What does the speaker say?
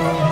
Oh.